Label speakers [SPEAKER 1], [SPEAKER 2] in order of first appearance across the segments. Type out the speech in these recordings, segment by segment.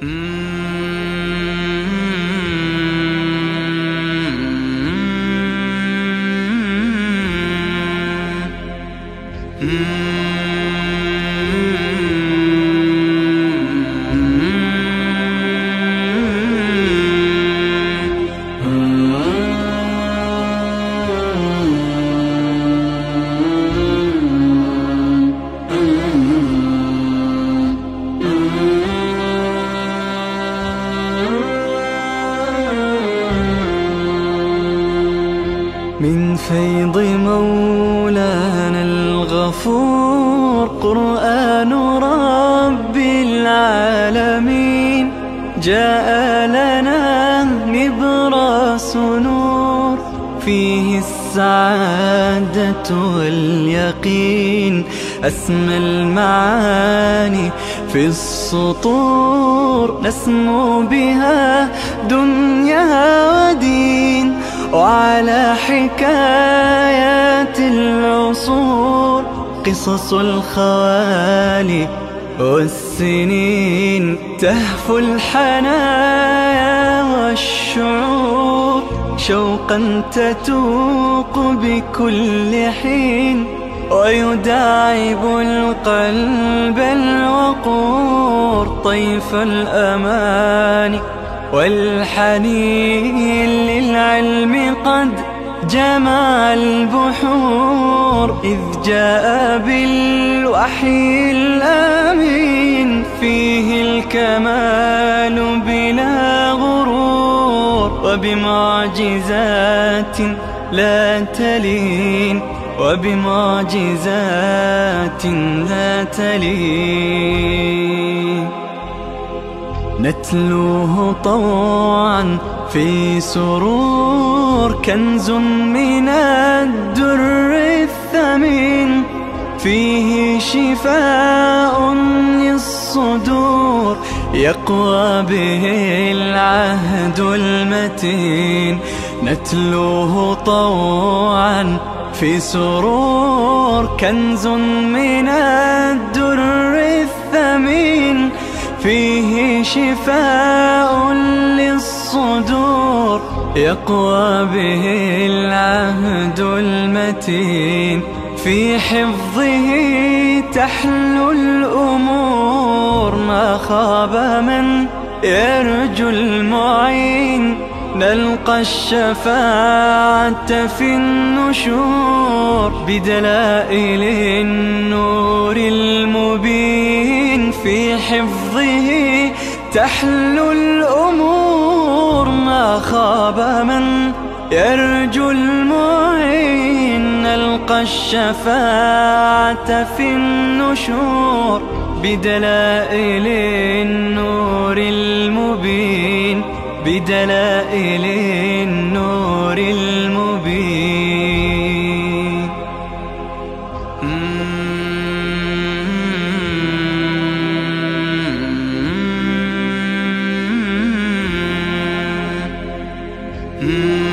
[SPEAKER 1] Hmm. من فيض مولانا الغفور قرآن رب العالمين. جاء لنا نبراس نور فيه السعادة واليقين. أسمى المعاني في السطور نسمو بها دنيا ودين. وعلى حكايات العصور قصص الخوالي والسنين تهفو الحنايا والشعور. شوقا تتوق بكل حين ويداعب القلب الوقور. طيف الأمان والحنين للعلم قد جمع البحور إذ جاء بالوحي الأمين فيه الكمال بلا غرور وبمعجزات لا تلين وبمعجزات لا تلين. نتلوه طوعا في سرور كنز من الدر الثمين. فيه شفاء للصدور يقوى به العهد المتين. نتلوه طوعا في سرور كنز من الدر الثمين. فيه شفاء للصدور يقوى به العهد المتين. في حفظه تحلو الأمور ما خاب من يرجو المعين. نلقى الشفاعة في النشور بدلائل النور المبين. في حفظه تحلو الأمور ما خاب من يرجو المعين نلقى الشفاعة في النشور بدلائل النور المبين بدلائل النور المبين. Mm.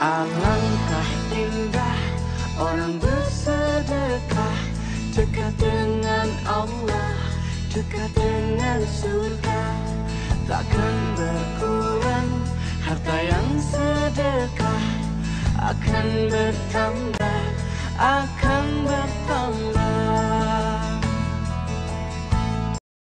[SPEAKER 2] Alangkah indah orang bersedekah. Dekat dengan Allah, dekat dengan surga. Takkan berkurang harta yang sedekah. Akan bertambah, akan